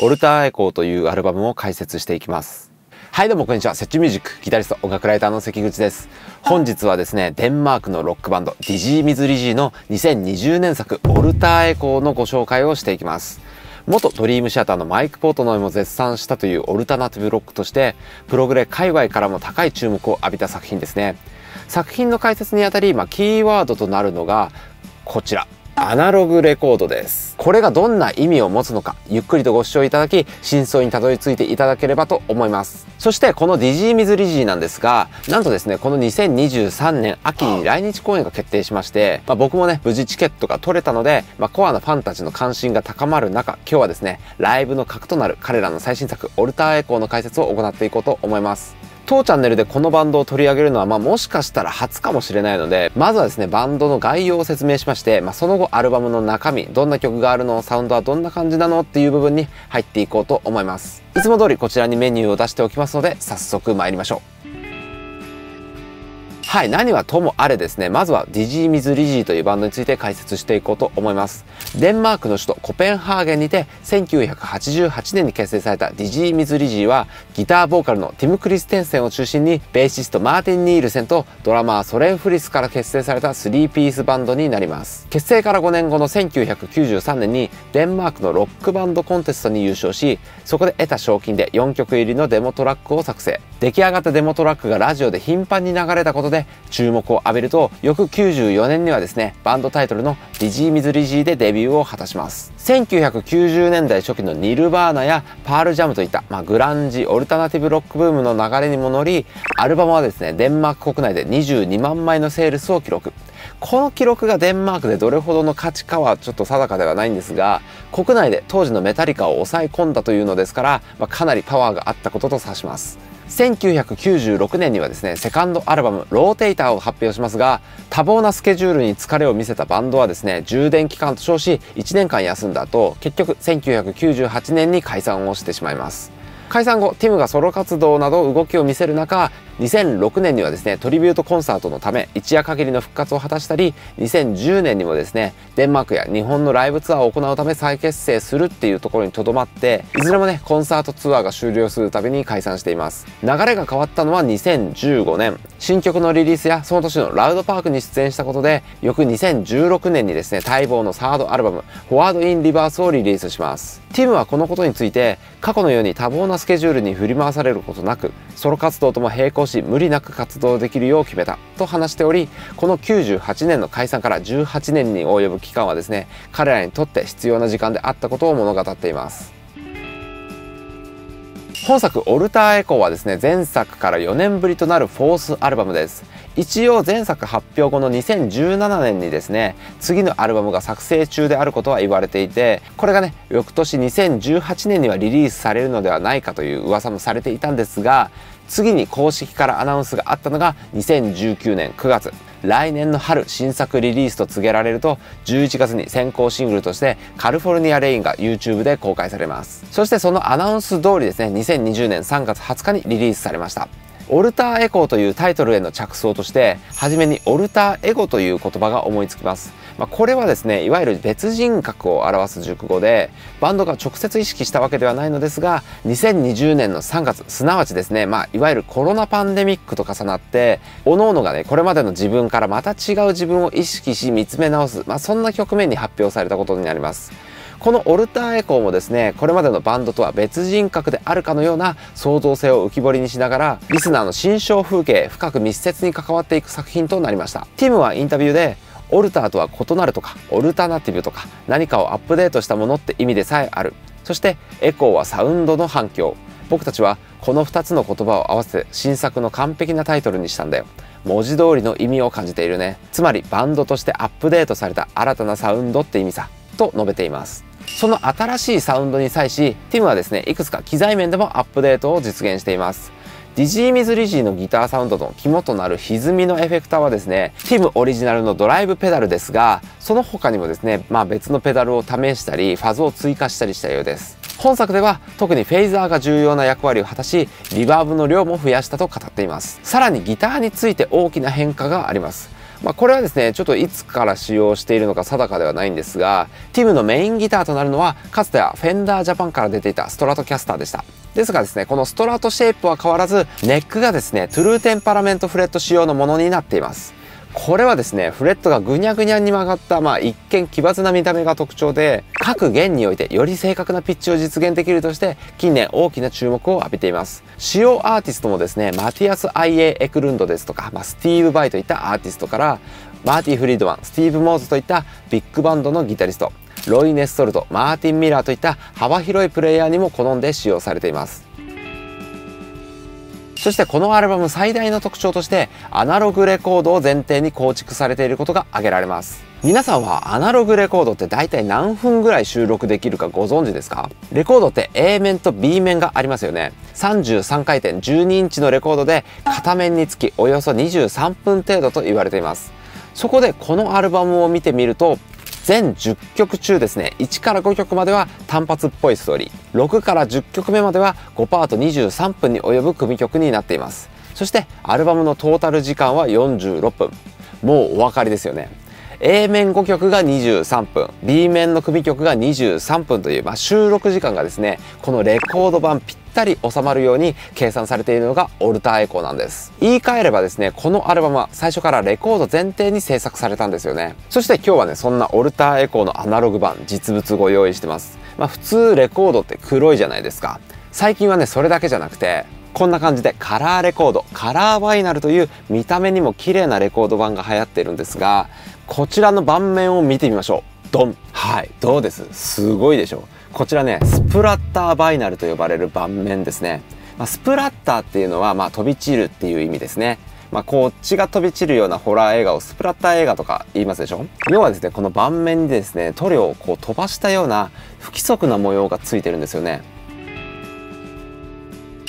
オルターエコーというアルバムを解説していきます。はいどうもこんにちは。セッチミュージックギタリスト音楽ライターの関口です。本日はですねデンマークのロックバンドディジー・ミズ・リジーの2020年作オルターエコーのご紹介をしていきます。元ドリームシアターのマイク・ポートノイも絶賛したというオルタナティブロックとしてプログレ界隈からも高い注目を浴びた作品ですね。作品の解説にあたり、まあ、キーワードとなるのがこちらアナログレコードです。これがどんな意味を持つのかゆっくりとご視聴いただき真相にたどり着いていただければと思います。そしてこのディジー・ミズ・リジーなんですがなんとですねこの2023年秋に来日公演が決定しまして、まあ、僕もね無事チケットが取れたので、まあ、コアなファンたちの関心が高まる中今日はですねライブの核となる彼らの最新作オルターエコーの解説を行っていこうと思います当チャンネルでこのバンドを取り上げるのは、まあ、もしかしたら初かもしれないので、まずはですね、バンドの概要を説明しまして、まあ、その後アルバムの中身、どんな曲があるの、サウンドはどんな感じなのっていう部分に入っていこうと思います。いつも通りこちらにメニューを出しておきますので、早速参りましょう。はい、何はともあれですね、まずはディジー・ミズ・リジーというバンドについて解説していこうと思います。デンマークの首都コペンハーゲンにて1988年に結成されたディジー・ミズ・リジーはギターボーカルのティム・クリステンセンを中心にベーシストマーティン・ニールセンとドラマーソレン・フリスから結成された3ピースバンドになります。結成から5年後の1993年にデンマークのロックバンドコンテストに優勝し、そこで得た賞金で4曲入りのデモトラックを作成。出来上がったデモトラックがラジオで頻繁に流れたことでで注目を浴びると翌94年にはですねバンドタイトルの「ディジー・ミズ・リジー」でデビューを果たします。1990年代初期のニルバーナやパールジャムといった、まあ、グランジオルタナティブロックブームの流れにも乗りアルバムはですねデンマーク国内で22万枚のセールスを記録。この記録がデンマークでどれほどの価値かはちょっと定かではないんですが国内で当時のメタリカを抑え込んだというのですから、まあ、かなりパワーがあったことと指します。1996年にはですねセカンドアルバム「ローテイター」を発表しますが多忙なスケジュールに疲れを見せたバンドはですね充電期間と称し1年間休んだ後結局1998年に解散をしてしまいます。解散後ティムがソロ活動など動きを見せる中2006年にはですねトリビュートコンサートのため一夜限りの復活を果たしたり2010年にもですねデンマークや日本のライブツアーを行うため再結成するっていうところにとどまっていずれもねコンサートツアーが終了するたびに解散しています。流れが変わったのは2015年新曲のリリースやその年のラウドパークに出演したことで翌2016年にですね待望のサードアルバム「フォワード・イン・リバース」をリリースします。ティムはこのことについて過去のように多忙なスケジュールに振り回されることなくソロ活動とも並行し無理なく活動できるよう決めたと話しておりこの98年の解散から18年に及ぶ期間はですね彼らにとって必要な時間であったことを物語っています。本作「オルターエコー」はですね前作から4年ぶりとなるフォースアルバムです。一応前作発表後の2017年にですね次のアルバムが作成中であることは言われていてこれがね翌年2018年にはリリースされるのではないかという噂もされていたんですが次に公式からアナウンスがあったのが2019年9月。来年の春新作リリースと告げられると11月に先行シングルとしてカリフォルニアレインが YouTube で公開されます。そしてそのアナウンス通りですね2020年3月20日にリリースされました。オルターエコーというタイトルへの着想として初めにオルターエゴという言葉が思いつきますまあ、これはですねいわゆる別人格を表す熟語でバンドが直接意識したわけではないのですが2020年の3月すなわちですね、まあ、いわゆるコロナパンデミックと重なって各々がねこれまでの自分からまた違う自分を意識し見つめ直す、まあ、そんな局面に発表されたことになります。このオルターエコーもですねこれまでのバンドとは別人格であるかのような創造性を浮き彫りにしながらリスナーの心象風景深く密接に関わっていく作品となりました。ティムはインタビューでオルターとは異なるとかオルタナティブとか何かをアップデートしたものって意味でさえある。そしてエコーはサウンドの反響。僕たちはこの2つの言葉を合わせて新作の完璧なタイトルにしたんだよ。文字通りの意味を感じているね。つまりバンドとしてアップデートされた新たなサウンドって意味さ。と述べています。その新しいサウンドに際しティムはですねいくつか機材面でもアップデートを実現しています。ディジー・ミズ・リジーのギターサウンドの肝となる歪みのエフェクターはですねティムオリジナルのドライブペダルですがその他にもですね、まあ、別のペダルを試したりファズを追加したりしたようです。本作では特にフェイザーが重要な役割を果たしリバーブの量も増やしたと語っています。さらにギターについて大きな変化があります。まあ、これはですねちょっといつから使用しているのか定かではないんですがティムのメインギターとなるのはかつてはフェンダージャパンから出ていたストラトキャスターでした。ですがですねこのストラトシェイプは変わらずネックがですねトゥルーテンパラメントフレット仕様のものになっています。これはですねフレットがぐにゃぐにゃに曲がった、まあ、一見奇抜な見た目が特徴で各弦においてより正確なピッチを実現できるとして近年大きな注目を浴びています。主要アーティストもですねマティアス・アイエー・エクルンドですとか、まあ、スティーブ・バイといったアーティストからマーティ・フリードマンスティーブ・モーズといったビッグバンドのギタリストロイ・ネストルトマーティン・ミラーといった幅広いプレイヤーにも好んで使用されています。そしてこのアルバム最大の特徴としてアナログレコードを前提に構築されていることが挙げられます。皆さんはアナログレコードって大体何分ぐらい収録できるかご存知ですか？レコードって A 面と B 面がありますよね。33回転12インチのレコードで片面につきおよそ23分程度と言われています。そこでこのアルバムを見てみると全10曲中ですね。1から5曲までは単発っぽいストーリー。6から10曲目までは5パート23分に及ぶ組曲になっています。そしてアルバムのトータル時間は46分。もうお分かりですよね。A 面5曲が23分。B 面の組曲が23分という、まあ、収録時間がですねこのレコード版ぴっったり収まるように計算されているのがオルターエコーなんです。言い換えればですねこのアルバムは最初からレコード前提に制作されたんですよね。そして今日はねそんなオルターエコーのアナログ版実物ご用意してます。まあ普通レコードって黒いじゃないですか。最近はねそれだけじゃなくてこんな感じでカラーレコードカラーバイナルという見た目にも綺麗なレコード版が流行っているんですがこちらの盤面を見てみましょう。ドン。はいどうです？すごいでしょう。こちらねスプラッターバイナルと呼ばれる盤面ですね、まあ、スプラッターっていうのはまあ飛び散るっていう意味ですね。まあ、こっちが飛び散るようなホラー映画をスプラッター映画とか言いますでしょ？要はですねこの盤面にですね塗料をこう飛ばしたような不規則な模様がついてるんですよね。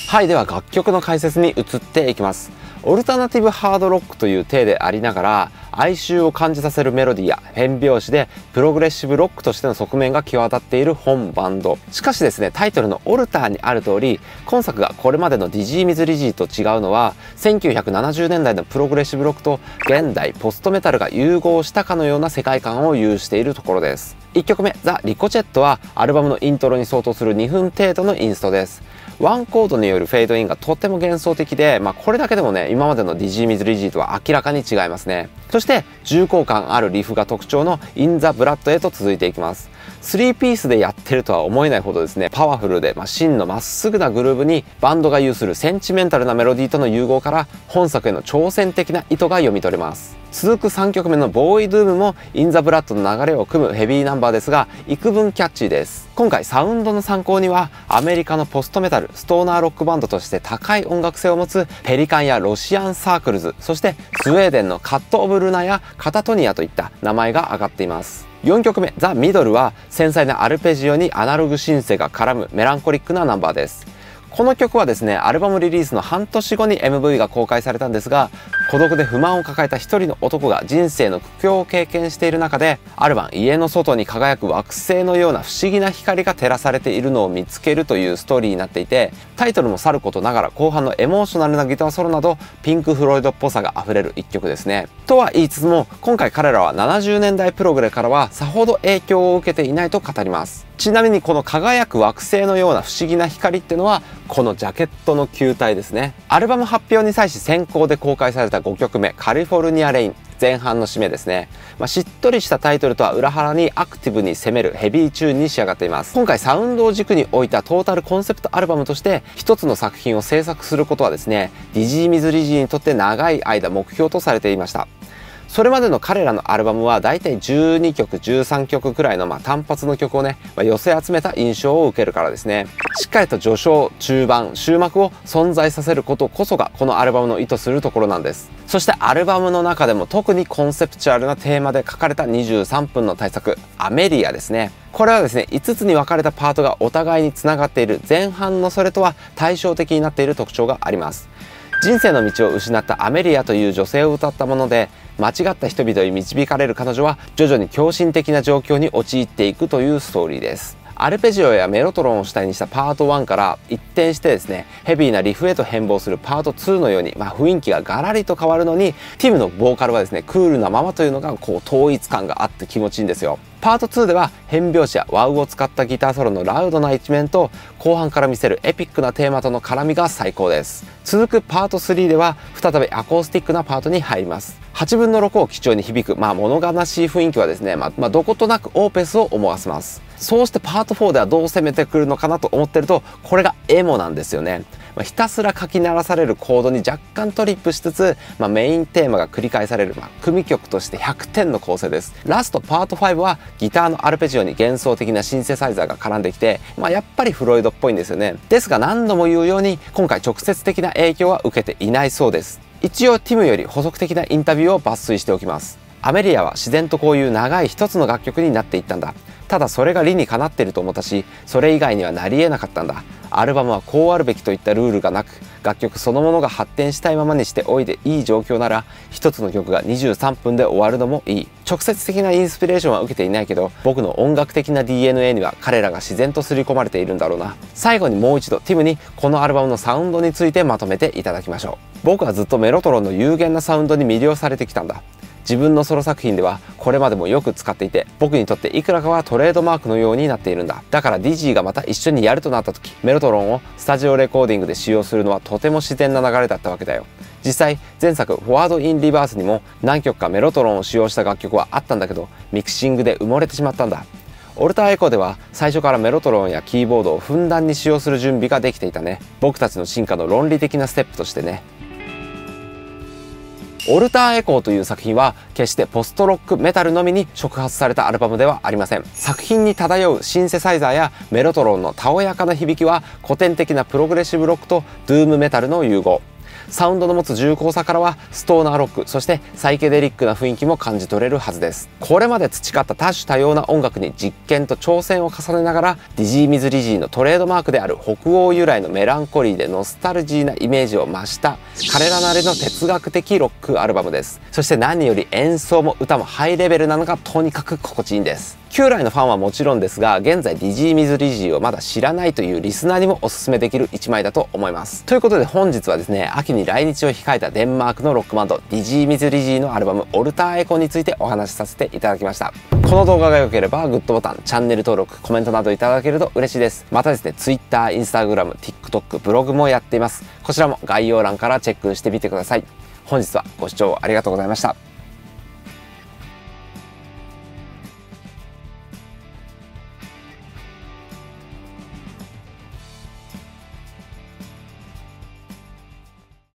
はいでは楽曲の解説に移っていきます。オルタナティブハードロックという体でありながら哀愁を感じさせるメロディーや変拍子でプログレッシブロックとしての側面が際立っている本バンドしかしですねタイトルの「オルター」にある通り今作がこれまでのディジー・ミズ・リジーと違うのは1970年代のプログレッシブロックと現代ポストメタルが融合したかのような世界観を有しているところです。1曲目「ザ・リコチェット」はアルバムのイントロに相当する2分程度のインストです。ワンコードによるフェードインがとっても幻想的で、まあ、これだけでもね今までのディジー・ミズ・リジーとは明らかに違いますね。そして重厚感あるリフが特徴のイン・ザ・ブラッドへと続いていきます。3ピースでやってるとは思えないほどですねパワフルで、まあ、真のまっすぐなグルーブにバンドが有するセンチメンタルなメロディーとの融合から本作への挑戦的な意図が読み取れます。続く3曲目のボーイドゥームもインザブラッドの流れを汲むヘビーナンバーですが幾分キャッチーです。今回サウンドの参考にはアメリカのポストメタルストーナーロックバンドとして高い音楽性を持つペリカンやロシアンサークルズそしてスウェーデンのカット・オブ・ルナやカタトニアといった名前が挙がっています。4曲目「ザ・ミドルは繊細なアルペジオにアナログシンセが絡むメランコリックなナンバーです。この曲はですねアルバムリリースの半年後に MV が公開されたんですが孤独で不満を抱えた一人の男が人生の苦境を経験している中である晩家の外に輝く惑星のような不思議な光が照らされているのを見つけるというストーリーになっていてタイトルもさることながら後半のエモーショナルなギターソロなどピンク・フロイドっぽさが溢れる一曲ですね。とは言いつつも今回彼らは70年代プログレからはさほど影響を受けていないと語ります。ちなみにこの輝く惑星のような不思議な光ってのはこのジャケットの球体ですね。アルバム発表に際し先行で公開された5曲目カリフォルニアレイン前半の締めですね、まあ、しっとりしたタイトルとは裏腹にアクティブに攻めるヘビーチューンに仕上がっています。今回サウンドを軸に置いたトータルコンセプトアルバムとして一つの作品を制作することはですねディジー・ミズ・リジーにとって長い間目標とされていました。それまでの彼らのアルバムはだいたい12曲13曲くらいのまあ単発の曲をね、まあ、寄せ集めた印象を受けるからですね。しっかりと序章中盤終幕を存在させることこそがこのアルバムの意図するところなんです。そしてアルバムの中でも特にコンセプチュアルなテーマで書かれた23分の大作「アメリア」ですね。これはですね5つに分かれたパートがお互いにつながっている前半のそれとは対照的になっている特徴があります。人生の道を失ったアメリアという女性を歌ったもので間違った人々に導かれる彼女は徐々に狂信的な状況に陥っていくというストーリーです。アルペジオやメロトロンを主体にしたパート1から一転してですねヘビーなリフへと変貌するパート2のように、まあ、雰囲気がガラリと変わるのにティムのボーカルはですねクールなままというのがこう統一感があって気持ちいいんですよ。パート2では変拍子やワウを使ったギターソロのラウドな一面と後半から見せるエピックなテーマとの絡みが最高です。続くパート3では再びアコースティックなパートに入ります。8分の6を基調に響く、まあ、物悲しい雰囲気はですね、まあ、まあ、どことなくオーペスを思わせます。そうしてパート4ではどう攻めてくるのかなと思ってるとこれがエモなんですよね。まあ、ひたすら書き鳴らされるコードに若干トリップしつつ、まあ、メインテーマが繰り返される、まあ、組曲として100点の構成です。ラストパート5はギターのアルペジオに幻想的なシンセサイザーが絡んできて、まあ、やっぱりフロイドっぽいんですよね。ですが何度も言うように今回直接的な影響は受けていないそうです。一応ティムより補足的なインタビューを抜粋しておきます。アメリアは自然とこういう長い一つの楽曲になっていったんだ。ただそれが理にかなっていると思ったしそれ以外にはなり得なかったんだ。アルバムはこうあるべきといったルールがなく楽曲そのものが発展したいままにしておいていい状況なら一つの曲が23分で終わるのもいい。直接的なインスピレーションは受けていないけど僕の音楽的な DNA には彼らが自然と刷り込まれているんだろうな。最後にもう一度ティムにこのアルバムのサウンドについてまとめていただきましょう。僕はずっとメロトロンの有限なサウンドに魅了されてきたんだ。自分のソロ作品ではこれまでもよく使っていて僕にとっていくらかはトレードマークのようになっているんだ。だから DG がまた一緒にやるとなった時メロトロンをスタジオレコーディングで使用するのはとても自然な流れだったわけだよ。実際前作「フォワード・イン・リバース」にも何曲かメロトロンを使用した楽曲はあったんだけどミキシングで埋もれてしまったんだ。オルターエコーでは最初からメロトロンやキーボードをふんだんに使用する準備ができていたね。僕たちの進化の論理的なステップとしてね。オルターエコーという作品は決してポストロックメタルのみに触発されたアルバムではありません。作品に漂うシンセサイザーやメロトロンのたおやかな響きは古典的なプログレッシブロックとドゥームメタルの融合。サウンドの持つ重厚さからはストーナーロックそしてサイケデリックな雰囲気も感じ取れるはずです。これまで培った多種多様な音楽に実験と挑戦を重ねながらディジー・ミズ・リジーのトレードマークである北欧由来のメランコリーでノスタルジーなイメージを増した彼らなりの哲学的ロックアルバムです。そして何より演奏も歌もハイレベルなのがとにかく心地いいんです。旧来のファンはもちろんですが現在ディジー・ミズ・リジーをまだ知らないというリスナーにもおすすめできる一枚だと思います。ということで本日はですね秋に来日を控えたデンマークのロックバンドディジー・ミズ・リジーのアルバム「オルター・エコ」についてお話しさせていただきました。この動画が良ければグッドボタンチャンネル登録コメントなどいただけると嬉しいです。またですね Twitter、Instagram、TikTok、ブログもやっています。こちらも概要欄からチェックしてみてください。本日はご視聴ありがとうございました。